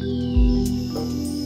Música